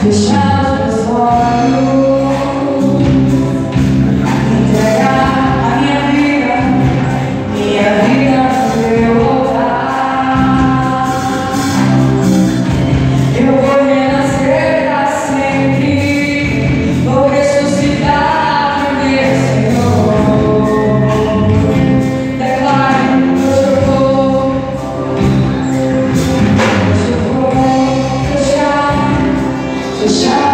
Cause The shadow.